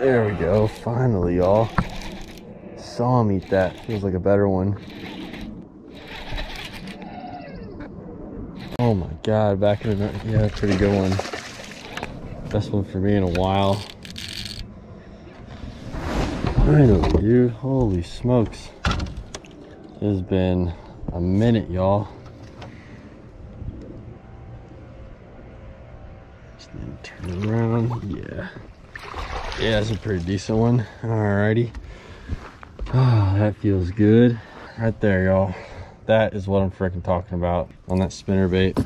There we go. Finally, y'all. Saw him eat that. Feels like a better one. Oh my god, back in the night. yeah, pretty good one. Best one for me in a while. Finally, dude. Holy smokes. It has been a minute, y'all. Just need to turn around. Yeah. Yeah, that's a pretty decent one. Alrighty. Oh, that feels good. Right there, y'all. That is what I'm freaking talking about on that spinner bait.